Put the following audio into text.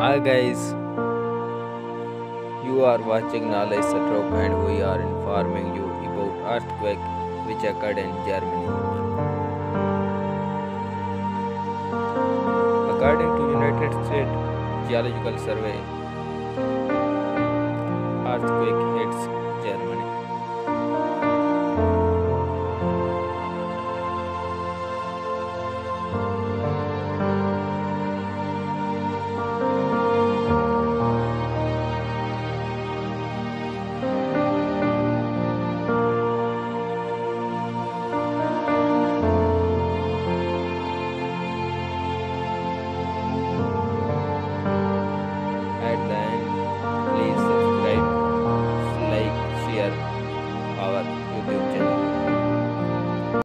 Hi guys, you are watching Knowledge Drop and we are informing you about earthquake which occurred in Germany. According to United States Geological Survey, earthquake hits Germany. and then